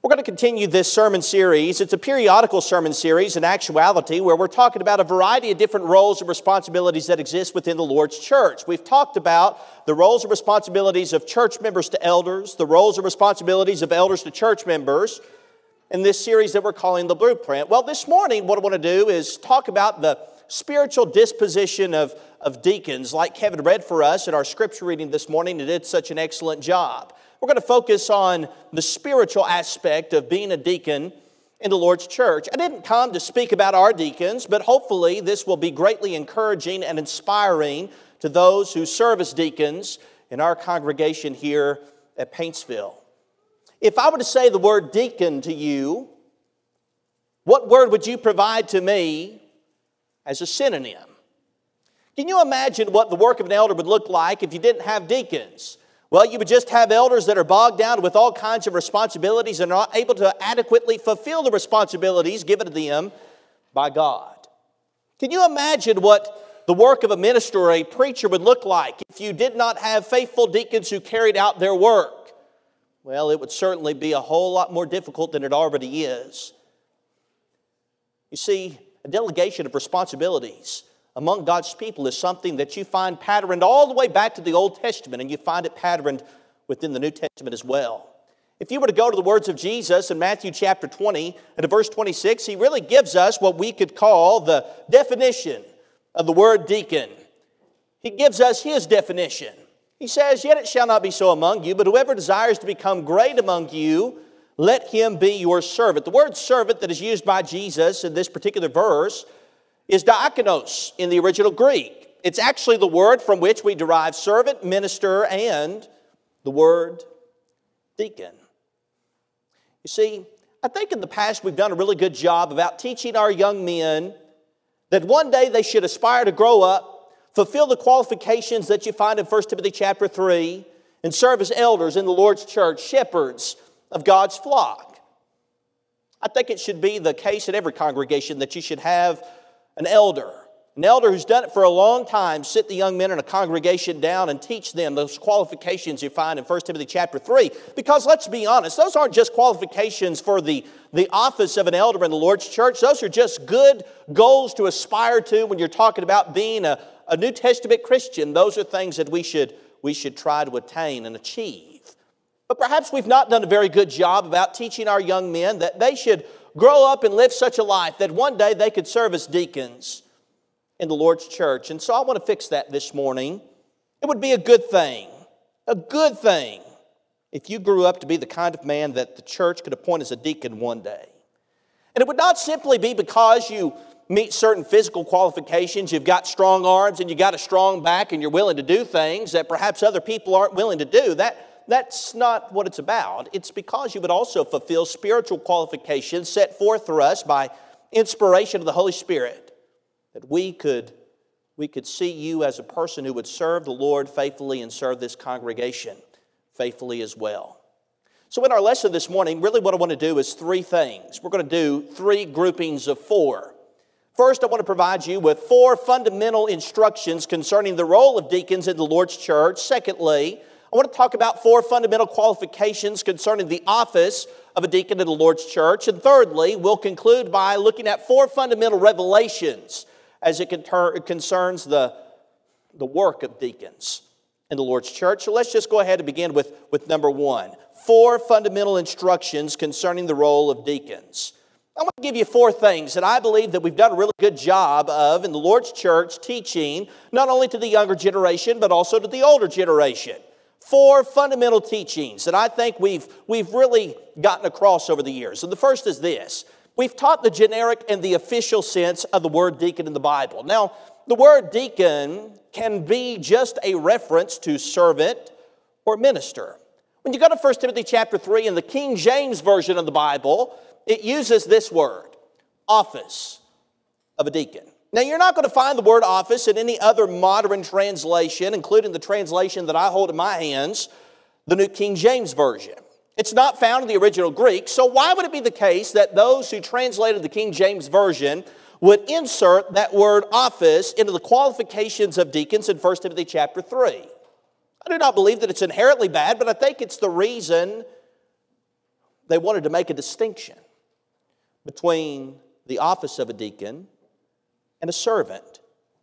We're going to continue this sermon series. It's a periodical sermon series in actuality where we're talking about a variety of different roles and responsibilities that exist within the Lord's church. We've talked about the roles and responsibilities of church members to elders, the roles and responsibilities of elders to church members in this series that we're calling the Blueprint. Well, this morning, what I want to do is talk about the spiritual disposition of, of deacons, like Kevin read for us in our scripture reading this morning. He did such an excellent job. We're going to focus on the spiritual aspect of being a deacon in the Lord's church. I didn't come to speak about our deacons, but hopefully this will be greatly encouraging and inspiring to those who serve as deacons in our congregation here at Paintsville. If I were to say the word deacon to you, what word would you provide to me as a synonym? Can you imagine what the work of an elder would look like if you didn't have deacons? Well, you would just have elders that are bogged down with all kinds of responsibilities and are not able to adequately fulfill the responsibilities given to them by God. Can you imagine what the work of a minister or a preacher would look like if you did not have faithful deacons who carried out their work? Well, it would certainly be a whole lot more difficult than it already is. You see, a delegation of responsibilities among God's people is something that you find patterned all the way back to the Old Testament, and you find it patterned within the New Testament as well. If you were to go to the words of Jesus in Matthew chapter 20 and verse 26, he really gives us what we could call the definition of the word deacon. He gives us his definition. He says, Yet it shall not be so among you, but whoever desires to become great among you, let him be your servant. The word servant that is used by Jesus in this particular verse is diakonos in the original Greek. It's actually the word from which we derive servant, minister, and the word deacon. You see, I think in the past we've done a really good job about teaching our young men that one day they should aspire to grow up, fulfill the qualifications that you find in 1 Timothy chapter 3, and serve as elders in the Lord's church, shepherds of God's flock. I think it should be the case in every congregation that you should have an elder, an elder who's done it for a long time, sit the young men in a congregation down and teach them those qualifications you find in 1 Timothy chapter 3. Because let's be honest, those aren't just qualifications for the, the office of an elder in the Lord's church. Those are just good goals to aspire to when you're talking about being a, a New Testament Christian. Those are things that we should, we should try to attain and achieve. But perhaps we've not done a very good job about teaching our young men that they should grow up and live such a life that one day they could serve as deacons in the Lord's church. And so I want to fix that this morning. It would be a good thing, a good thing, if you grew up to be the kind of man that the church could appoint as a deacon one day. And it would not simply be because you meet certain physical qualifications, you've got strong arms and you've got a strong back and you're willing to do things that perhaps other people aren't willing to do. That, that's not what it's about. It's because you would also fulfill spiritual qualifications set forth for us by inspiration of the Holy Spirit, that we could, we could see you as a person who would serve the Lord faithfully and serve this congregation faithfully as well. So, in our lesson this morning, really what I want to do is three things. We're going to do three groupings of four. First, I want to provide you with four fundamental instructions concerning the role of deacons in the Lord's church. Secondly, I want to talk about four fundamental qualifications concerning the office of a deacon in the Lord's church. And thirdly, we'll conclude by looking at four fundamental revelations as it concerns the, the work of deacons in the Lord's church. So let's just go ahead and begin with, with number one four fundamental instructions concerning the role of deacons. I want to give you four things that I believe that we've done a really good job of in the Lord's church teaching, not only to the younger generation, but also to the older generation four fundamental teachings that I think we've, we've really gotten across over the years. And the first is this we've taught the generic and the official sense of the word deacon in the Bible. Now, the word deacon can be just a reference to servant or minister. When you go to 1 Timothy chapter 3 in the King James Version of the Bible, it uses this word office of a deacon. Now, you're not going to find the word office in any other modern translation, including the translation that I hold in my hands, the New King James Version. It's not found in the original Greek, so why would it be the case that those who translated the King James Version would insert that word office into the qualifications of deacons in 1 Timothy chapter 3? I do not believe that it's inherently bad, but I think it's the reason they wanted to make a distinction between the office of a deacon and a servant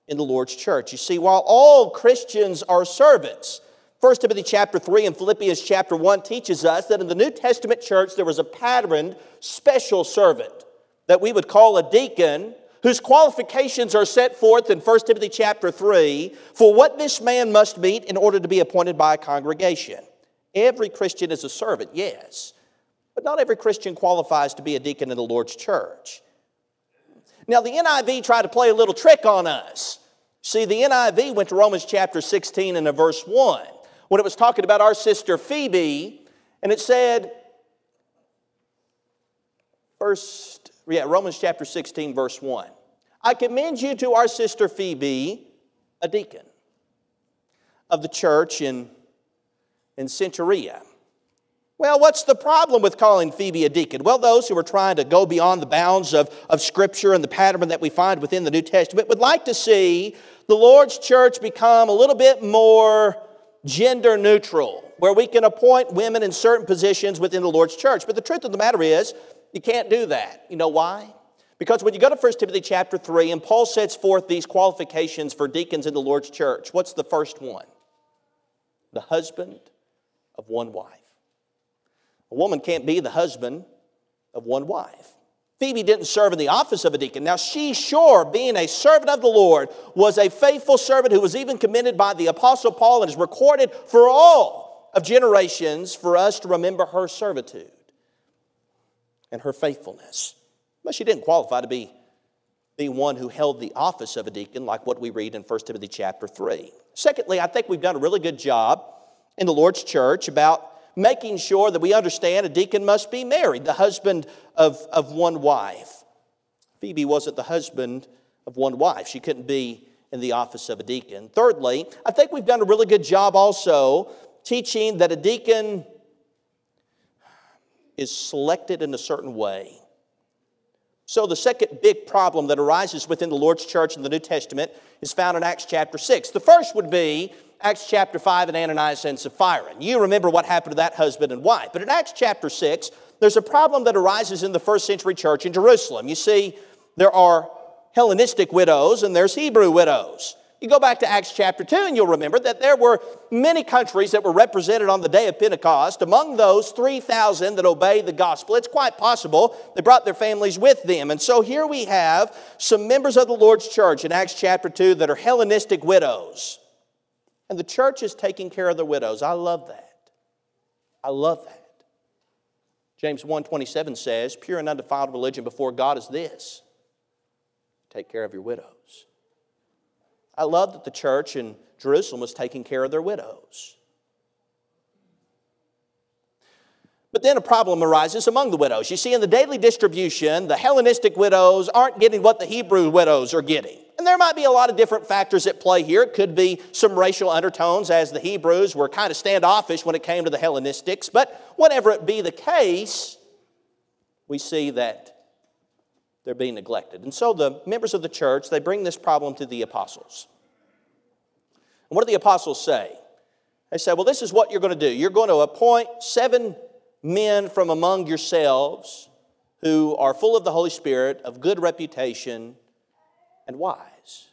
in the Lord's church. You see, while all Christians are servants, 1 Timothy chapter 3 and Philippians chapter 1 teaches us that in the New Testament church there was a patterned special servant that we would call a deacon whose qualifications are set forth in 1 Timothy chapter 3 for what this man must meet in order to be appointed by a congregation. Every Christian is a servant, yes, but not every Christian qualifies to be a deacon in the Lord's church. Now, the NIV tried to play a little trick on us. See, the NIV went to Romans chapter 16 and verse 1 when it was talking about our sister Phoebe, and it said, first, yeah, Romans chapter 16, verse 1. I commend you to our sister Phoebe, a deacon of the church in, in Cenchrea. Well, what's the problem with calling Phoebe a deacon? Well, those who are trying to go beyond the bounds of, of Scripture and the pattern that we find within the New Testament would like to see the Lord's church become a little bit more gender neutral, where we can appoint women in certain positions within the Lord's church. But the truth of the matter is, you can't do that. You know why? Because when you go to 1 Timothy chapter 3, and Paul sets forth these qualifications for deacons in the Lord's church, what's the first one? The husband of one wife. A woman can't be the husband of one wife. Phoebe didn't serve in the office of a deacon. Now, she sure, being a servant of the Lord, was a faithful servant who was even commended by the Apostle Paul and is recorded for all of generations for us to remember her servitude and her faithfulness. But she didn't qualify to be, be one who held the office of a deacon, like what we read in 1 Timothy chapter 3. Secondly, I think we've done a really good job in the Lord's church about making sure that we understand a deacon must be married, the husband of, of one wife. Phoebe wasn't the husband of one wife, she couldn't be in the office of a deacon. Thirdly, I think we've done a really good job also teaching that a deacon is selected in a certain way. So, the second big problem that arises within the Lord's church in the New Testament is found in Acts chapter 6. The first would be Acts chapter 5 and Ananias and Sapphira. And you remember what happened to that husband and wife. But in Acts chapter 6, there's a problem that arises in the first century church in Jerusalem. You see, there are Hellenistic widows and there's Hebrew widows. You go back to Acts chapter 2 and you'll remember that there were many countries that were represented on the day of Pentecost. Among those, 3,000 that obeyed the gospel. It's quite possible they brought their families with them. And so here we have some members of the Lord's church in Acts chapter 2 that are Hellenistic widows. And the church is taking care of the widows. I love that. I love that. James 1:27 says, "Pure and undefiled religion before God is this: take care of your widows." I love that the church in Jerusalem was taking care of their widows. But then a problem arises among the widows. You see, in the daily distribution, the Hellenistic widows aren't getting what the Hebrew widows are getting. And there might be a lot of different factors at play here. It could be some racial undertones, as the Hebrews were kind of standoffish when it came to the Hellenistics. But whatever it be the case, we see that they're being neglected. And so the members of the church, they bring this problem to the apostles. And what do the apostles say? They say, well, this is what you're going to do. You're going to appoint seven men from among yourselves who are full of the Holy Spirit, of good reputation, and wise.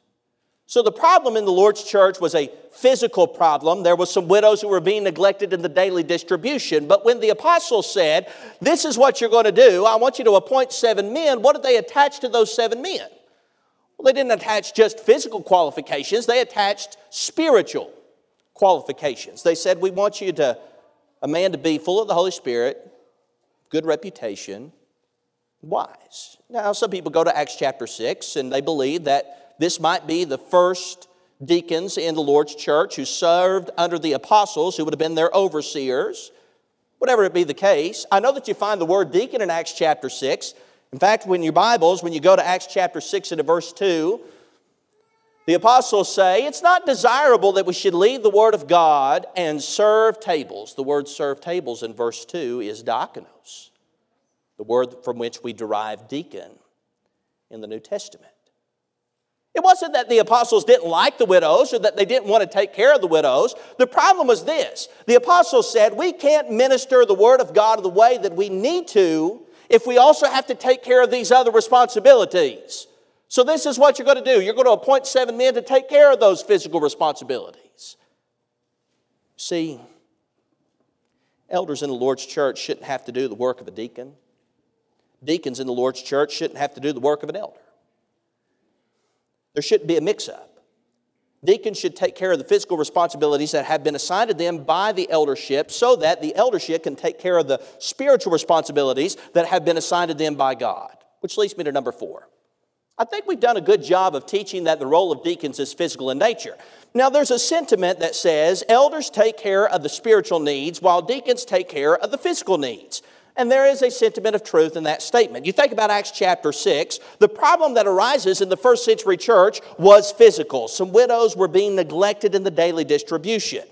So the problem in the Lord's church was a physical problem. There was some widows who were being neglected in the daily distribution. But when the apostles said, This is what you're going to do, I want you to appoint seven men, what did they attach to those seven men? Well, they didn't attach just physical qualifications, they attached spiritual qualifications. They said, We want you to, a man to be full of the Holy Spirit, good reputation, wise. Now, some people go to Acts chapter 6 and they believe that this might be the first deacons in the Lord's church who served under the apostles, who would have been their overseers. Whatever it be the case, I know that you find the word deacon in Acts chapter 6. In fact, when your Bibles, when you go to Acts chapter 6 and verse 2, the apostles say it's not desirable that we should leave the word of God and serve tables. The word serve tables in verse 2 is diakonos the word from which we derive deacon in the New Testament. It wasn't that the apostles didn't like the widows or that they didn't want to take care of the widows. The problem was this the apostles said, We can't minister the word of God the way that we need to if we also have to take care of these other responsibilities. So, this is what you're going to do you're going to appoint seven men to take care of those physical responsibilities. See, elders in the Lord's church shouldn't have to do the work of a deacon, deacons in the Lord's church shouldn't have to do the work of an elder. There shouldn't be a mix up. Deacons should take care of the physical responsibilities that have been assigned to them by the eldership so that the eldership can take care of the spiritual responsibilities that have been assigned to them by God. Which leads me to number four. I think we've done a good job of teaching that the role of deacons is physical in nature. Now, there's a sentiment that says elders take care of the spiritual needs while deacons take care of the physical needs. And there is a sentiment of truth in that statement. You think about Acts chapter 6, the problem that arises in the first century church was physical. Some widows were being neglected in the daily distribution.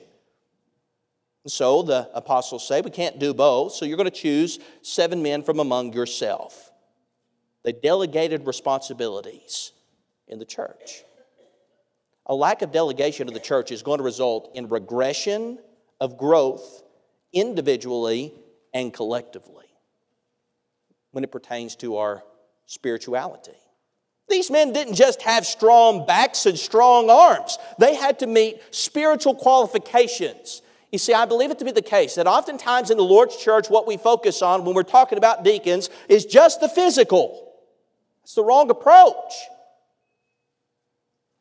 And So the apostles say, We can't do both, so you're going to choose seven men from among yourself. They delegated responsibilities in the church. A lack of delegation of the church is going to result in regression of growth individually and collectively when it pertains to our spirituality. These men didn't just have strong backs and strong arms, they had to meet spiritual qualifications. You see, I believe it to be the case that oftentimes in the Lord's church, what we focus on when we're talking about deacons is just the physical. It's the wrong approach.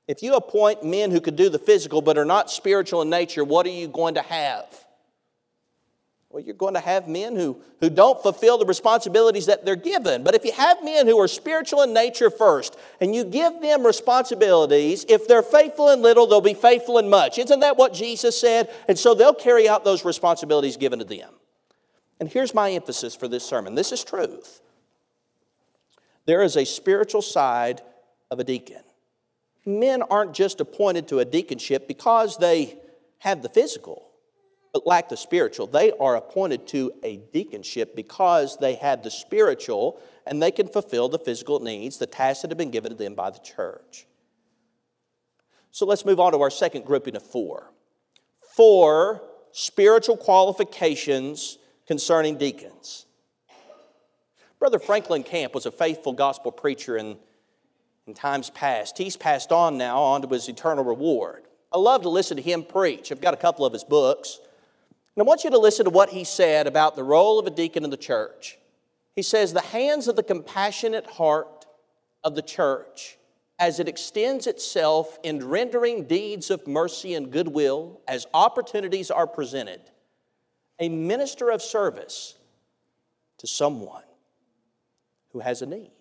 If you appoint men who could do the physical but are not spiritual in nature, what are you going to have? Well, you're going to have men who, who don't fulfill the responsibilities that they're given. But if you have men who are spiritual in nature first, and you give them responsibilities, if they're faithful in little, they'll be faithful in much. Isn't that what Jesus said? And so they'll carry out those responsibilities given to them. And here's my emphasis for this sermon this is truth. There is a spiritual side of a deacon. Men aren't just appointed to a deaconship because they have the physical but lack the spiritual. They are appointed to a deaconship because they have the spiritual and they can fulfill the physical needs, the tasks that have been given to them by the church. So let's move on to our second grouping of four. Four spiritual qualifications concerning deacons. Brother Franklin Camp was a faithful gospel preacher in, in times past. He's passed on now on to his eternal reward. I love to listen to him preach. I've got a couple of his books. And I want you to listen to what he said about the role of a deacon in the church. He says, The hands of the compassionate heart of the church, as it extends itself in rendering deeds of mercy and goodwill as opportunities are presented, a minister of service to someone who has a need.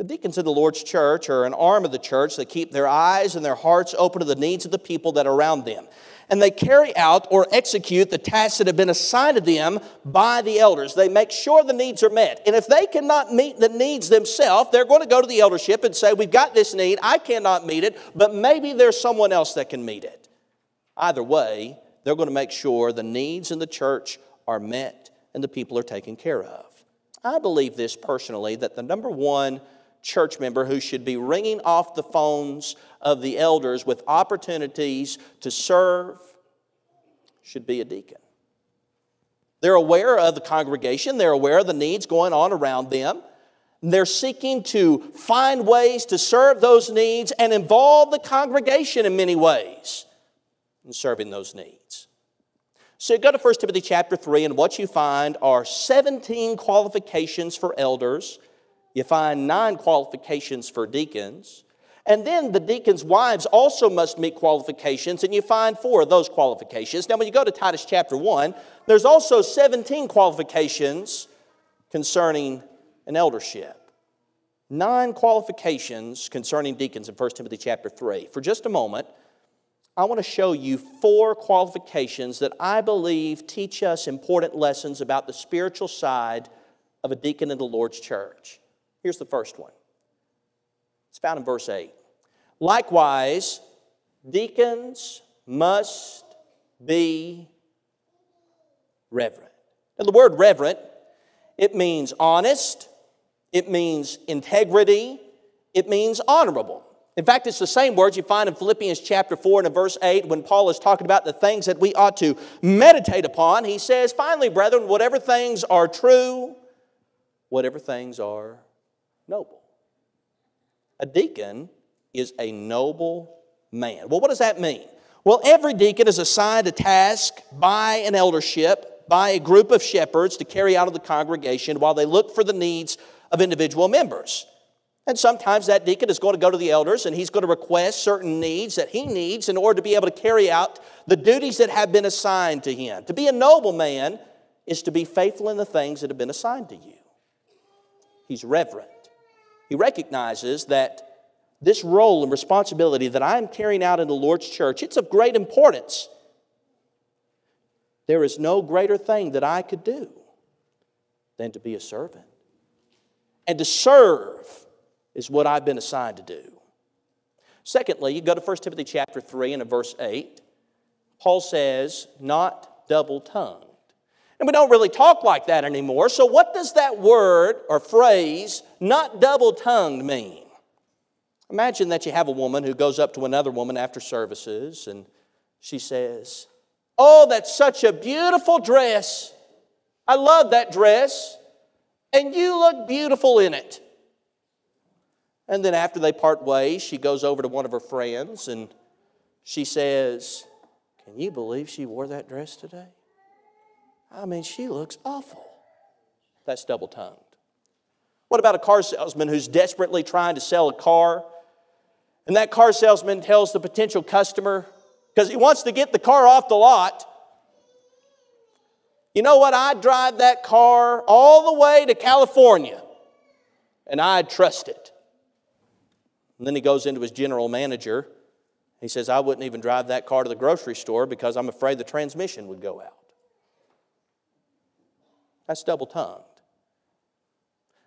The deacons in the Lord's church are an arm of the church that keep their eyes and their hearts open to the needs of the people that are around them and they carry out or execute the tasks that have been assigned to them by the elders. They make sure the needs are met. And if they cannot meet the needs themselves, they're going to go to the eldership and say, We've got this need, I cannot meet it, but maybe there's someone else that can meet it. Either way, they're going to make sure the needs in the church are met and the people are taken care of. I believe this personally that the number one church member who should be ringing off the phones of the elders with opportunities to serve should be a deacon. They're aware of the congregation, they're aware of the needs going on around them. They're seeking to find ways to serve those needs and involve the congregation in many ways in serving those needs. So go to 1 Timothy chapter 3, and what you find are 17 qualifications for elders you find nine qualifications for deacons. And then the deacons' wives also must meet qualifications, and you find four of those qualifications. Now, when you go to Titus chapter 1, there's also 17 qualifications concerning an eldership. Nine qualifications concerning deacons in 1 Timothy chapter 3. For just a moment, I want to show you four qualifications that I believe teach us important lessons about the spiritual side of a deacon in the Lord's church. Here's the first one it's found in verse 8. Likewise, deacons must be reverent. And the word reverent, it means honest, it means integrity, it means honorable. In fact, it's the same words you find in Philippians chapter 4 and in verse 8 when Paul is talking about the things that we ought to meditate upon. He says, Finally, brethren, whatever things are true, whatever things are noble. A deacon is a noble man. Well, what does that mean? Well, every deacon is assigned a task by an eldership, by a group of shepherds to carry out of the congregation while they look for the needs of individual members. And sometimes that deacon is going to go to the elders and he's going to request certain needs that he needs in order to be able to carry out the duties that have been assigned to him. To be a noble man is to be faithful in the things that have been assigned to you. He's reverent. He recognizes that this role and responsibility that I'm carrying out in the Lord's church, it's of great importance. There is no greater thing that I could do than to be a servant. And to serve is what I've been assigned to do. Secondly, you go to 1 Timothy chapter 3 and verse 8. Paul says, not double tongued. And we don't really talk like that anymore. So, what does that word or phrase, not double tongued, mean? Imagine that you have a woman who goes up to another woman after services and she says, Oh, that's such a beautiful dress. I love that dress. And you look beautiful in it. And then after they part ways, she goes over to one of her friends and she says, Can you believe she wore that dress today? I mean, she looks awful. That's double tongued. What about a car salesman who's desperately trying to sell a car? And that car salesman tells the potential customer, because he wants to get the car off the lot, you know what? I'd drive that car all the way to California and I'd trust it. And then he goes into his general manager. He says, I wouldn't even drive that car to the grocery store because I'm afraid the transmission would go out. That's double tongued.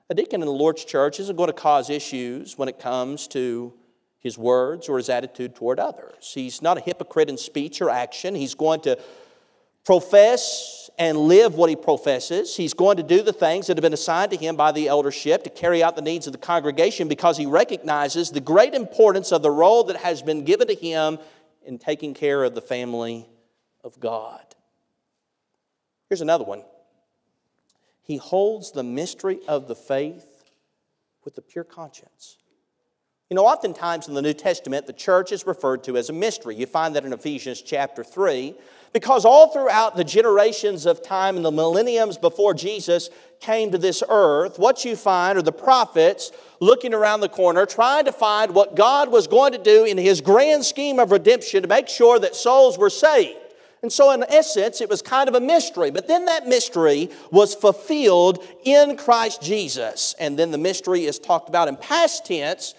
A deacon in the Lord's church isn't going to cause issues when it comes to his words or his attitude toward others. He's not a hypocrite in speech or action. He's going to profess and live what he professes. He's going to do the things that have been assigned to him by the eldership to carry out the needs of the congregation because he recognizes the great importance of the role that has been given to him in taking care of the family of God. Here's another one. He holds the mystery of the faith with a pure conscience. You know, oftentimes in the New Testament, the church is referred to as a mystery. You find that in Ephesians chapter 3, because all throughout the generations of time and the millenniums before Jesus came to this earth, what you find are the prophets looking around the corner, trying to find what God was going to do in his grand scheme of redemption to make sure that souls were saved. And so, in essence, it was kind of a mystery. But then that mystery was fulfilled in Christ Jesus. And then the mystery is talked about in past tense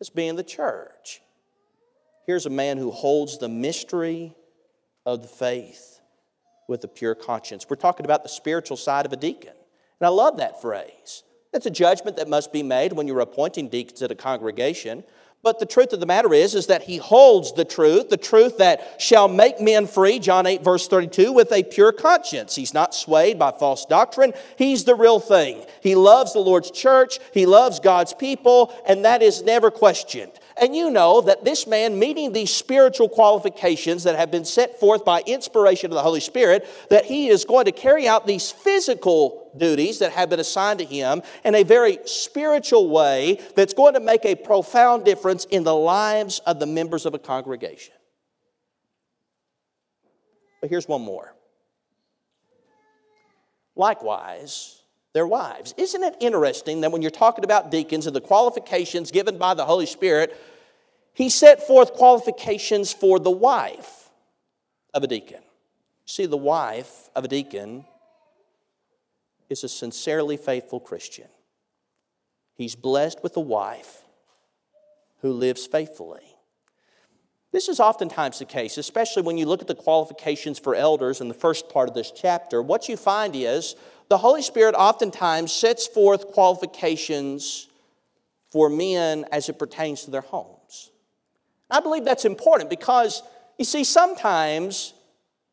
as being the church. Here's a man who holds the mystery of the faith with a pure conscience. We're talking about the spiritual side of a deacon. And I love that phrase. It's a judgment that must be made when you're appointing deacons at a congregation. But the truth of the matter is, is that he holds the truth, the truth that shall make men free, John 8, verse 32, with a pure conscience. He's not swayed by false doctrine. He's the real thing. He loves the Lord's church, he loves God's people, and that is never questioned. And you know that this man, meeting these spiritual qualifications that have been set forth by inspiration of the Holy Spirit, that he is going to carry out these physical duties that have been assigned to him in a very spiritual way that's going to make a profound difference in the lives of the members of a congregation. But here's one more. Likewise, their wives. Isn't it interesting that when you're talking about deacons and the qualifications given by the Holy Spirit, he set forth qualifications for the wife of a deacon. See, the wife of a deacon is a sincerely faithful Christian. He's blessed with a wife who lives faithfully. This is oftentimes the case, especially when you look at the qualifications for elders in the first part of this chapter. What you find is the Holy Spirit oftentimes sets forth qualifications for men as it pertains to their homes. I believe that's important because, you see, sometimes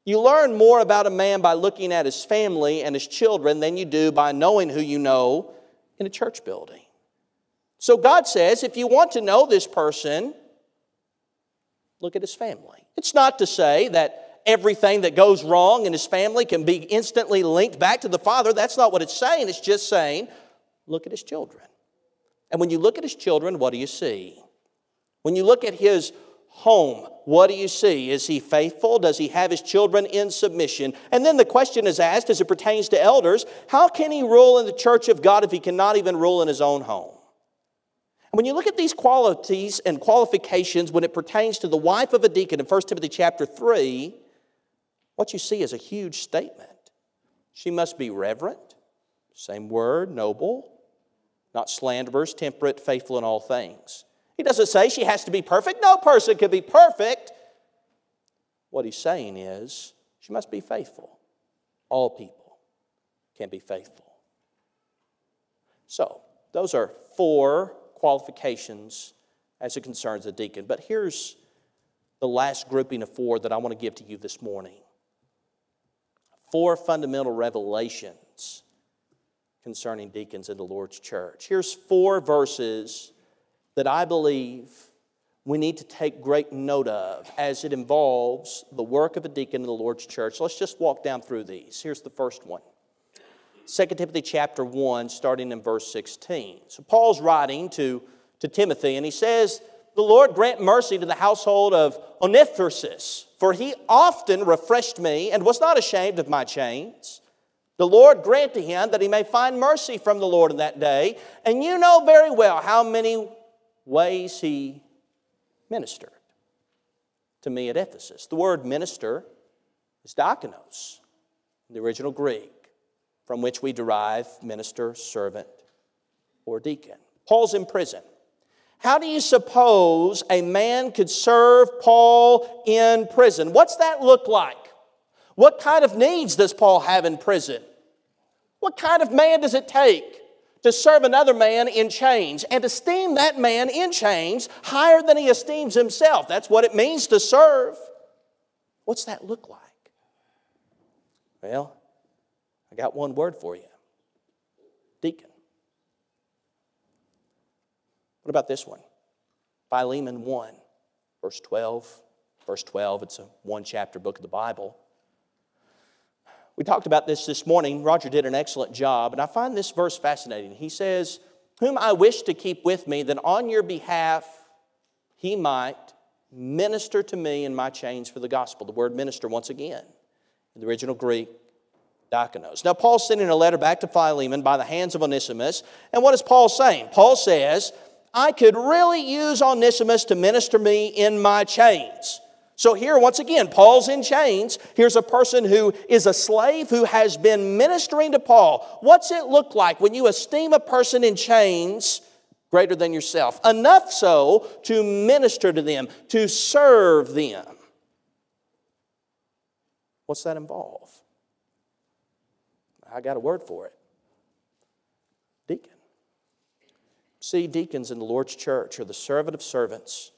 you learn more about a man by looking at his family and his children than you do by knowing who you know in a church building. So God says if you want to know this person, look at his family. It's not to say that everything that goes wrong in his family can be instantly linked back to the father. That's not what it's saying. It's just saying, look at his children. And when you look at his children, what do you see? When you look at his home, what do you see? Is he faithful? Does he have his children in submission? And then the question is asked as it pertains to elders how can he rule in the church of God if he cannot even rule in his own home? And when you look at these qualities and qualifications when it pertains to the wife of a deacon in 1 Timothy chapter 3, what you see is a huge statement. She must be reverent, same word, noble, not slanderers, temperate, faithful in all things. He doesn't say she has to be perfect. No person can be perfect. What he's saying is she must be faithful. All people can be faithful. So, those are four qualifications as it concerns a deacon. But here's the last grouping of four that I want to give to you this morning four fundamental revelations concerning deacons in the Lord's church. Here's four verses that I believe we need to take great note of as it involves the work of a deacon in the Lord's church. Let's just walk down through these. Here's the first one. 2 Timothy chapter 1, starting in verse 16. So Paul's writing to, to Timothy, and he says, The Lord grant mercy to the household of Onesiphorus, for he often refreshed me and was not ashamed of my chains. The Lord grant to him that he may find mercy from the Lord in that day. And you know very well how many ways he ministered to me at Ephesus. The word minister is diakonos in the original Greek, from which we derive minister, servant, or deacon. Paul's in prison. How do you suppose a man could serve Paul in prison? What's that look like? What kind of needs does Paul have in prison? What kind of man does it take to serve another man in chains and esteem that man in chains higher than he esteems himself? That's what it means to serve. What's that look like? Well, I got one word for you deacon. What about this one? Philemon 1, verse 12. Verse 12, it's a one chapter book of the Bible. We talked about this this morning. Roger did an excellent job, and I find this verse fascinating. He says, Whom I wish to keep with me, that on your behalf he might minister to me in my chains for the gospel. The word minister, once again, in the original Greek, diakonos. Now, Paul's sending a letter back to Philemon by the hands of Onesimus, and what is Paul saying? Paul says, I could really use Onesimus to minister me in my chains. So, here, once again, Paul's in chains. Here's a person who is a slave who has been ministering to Paul. What's it look like when you esteem a person in chains greater than yourself? Enough so to minister to them, to serve them. What's that involve? I got a word for it deacon. See, deacons in the Lord's church are the servant of servants,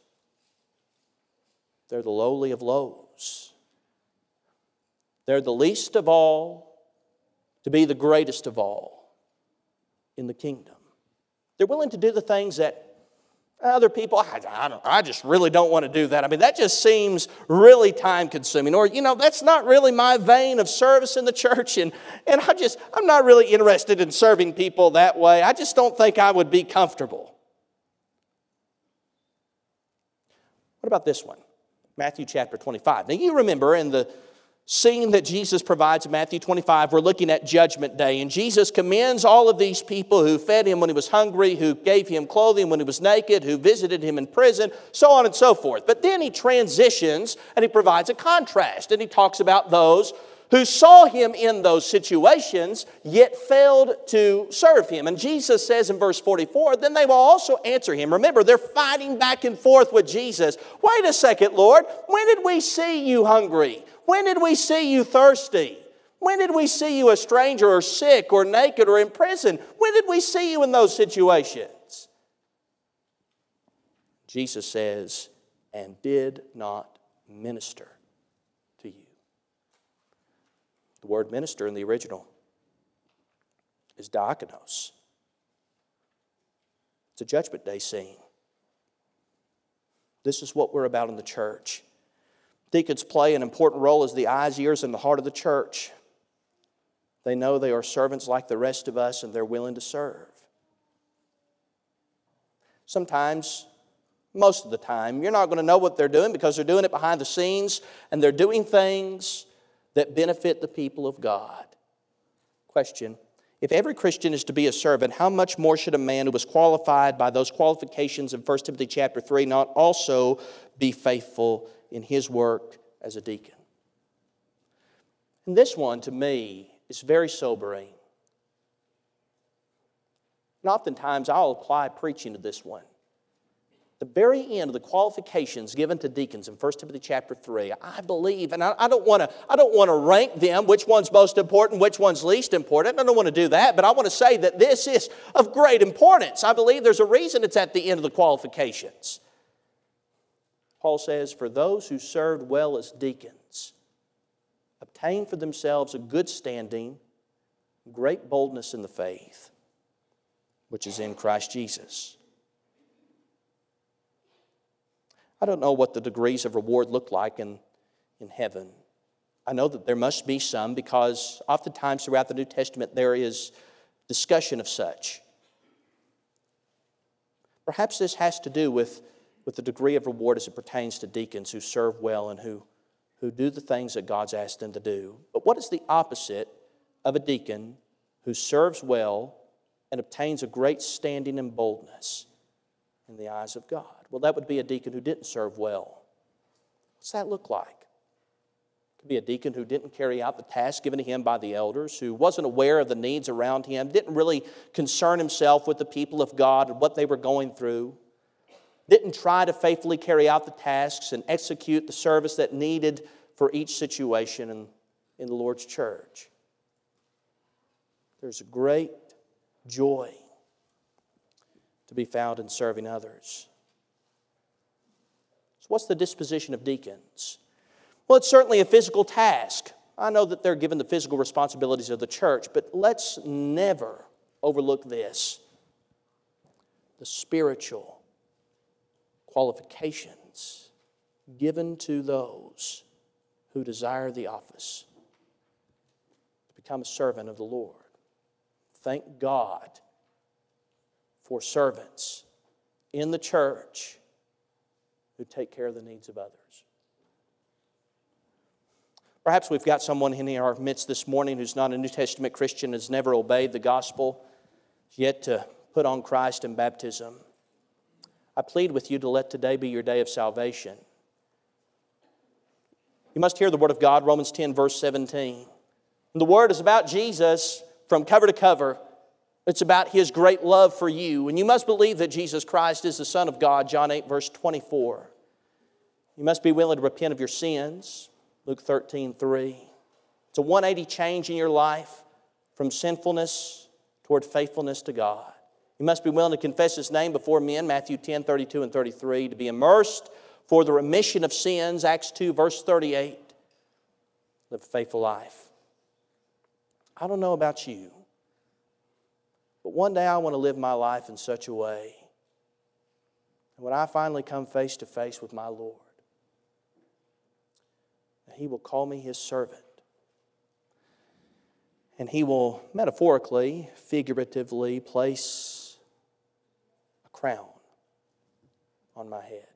they're the lowly of lows. They're the least of all to be the greatest of all in the kingdom. They're willing to do the things that other people, I, I, I, just really don't want to do that. I mean, that just seems really time consuming. Or, you know, that's not really my vein of service in the church. And, and I just, I'm not really interested in serving people that way. I just don't think I would be comfortable. What about this one? Matthew chapter 25. Now, you remember in the scene that Jesus provides in Matthew 25, we're looking at Judgment Day. And Jesus commends all of these people who fed him when he was hungry, who gave him clothing when he was naked, who visited him in prison, so on and so forth. But then he transitions and he provides a contrast. And he talks about those who saw him in those situations, yet failed to serve him. And Jesus says in verse 44, then they will also answer him. Remember, they're fighting back and forth with Jesus. Wait a second, Lord. When did we see you hungry? When did we see you thirsty? When did we see you a stranger or sick or naked or in prison? When did we see you in those situations? Jesus says, and did not minister to you. The word minister in the original is diakonos. It's a judgment day scene. This is what we're about in the church. Deacons play an important role as the eyes, ears, and the heart of the church. They know they are servants like the rest of us and they're willing to serve. Sometimes, most of the time, you're not going to know what they're doing because they're doing it behind the scenes and they're doing things that benefit the people of God. Question If every Christian is to be a servant, how much more should a man who was qualified by those qualifications in 1 Timothy chapter 3 not also be faithful in his work as a deacon? And this one, to me, is very sobering. And oftentimes I'll apply preaching to this one. The very end of the qualifications given to deacons in 1 Timothy chapter 3, I believe, and I, I don't want to I don't want to rank them, which one's most important, which one's least important. I don't want to do that, but I want to say that this is of great importance. I believe there's a reason it's at the end of the qualifications. Paul says, For those who served well as deacons, obtain for themselves a good standing, great boldness in the faith which is in Christ Jesus. I don't know what the degrees of reward look like in, in heaven. I know that there must be some because oftentimes throughout the New Testament there is discussion of such. Perhaps this has to do with, with the degree of reward as it pertains to deacons who serve well and who, who do the things that God's asked them to do. But what is the opposite of a deacon who serves well and obtains a great standing and boldness in the eyes of God. Well, that would be a deacon who didn't serve well. What's that look like? Could be a deacon who didn't carry out the task given to him by the elders, who wasn't aware of the needs around him, didn't really concern himself with the people of God and what they were going through, didn't try to faithfully carry out the tasks and execute the service that needed for each situation in, in the Lord's church. There's a great joy to be found in serving others. So, what's the disposition of deacons? Well, it's certainly a physical task. I know that they're given the physical responsibilities of the church, but let's never overlook this the spiritual qualifications given to those who desire the office to become a servant of the Lord. Thank God for servants in the church who take care of the needs of others. Perhaps we've got someone in our midst this morning who's not a New Testament Christian, has never obeyed the gospel, yet to put on Christ in baptism. I plead with you to let today be your day of salvation. You must hear the word of God, Romans 10, verse 17. And the word is about Jesus from cover to cover. It's about his great love for you. And you must believe that Jesus Christ is the Son of God, John 8, verse 24. You must be willing to repent of your sins, Luke 13, 3. It's a 180 change in your life from sinfulness toward faithfulness to God. You must be willing to confess his name before men, Matthew 10, 32 and 33, to be immersed for the remission of sins, Acts 2, verse 38. Live a faithful life. I don't know about you, but one day I want to live my life in such a way that when I finally come face to face with my Lord, that He will call me His servant. And He will metaphorically, figuratively place crown on my head.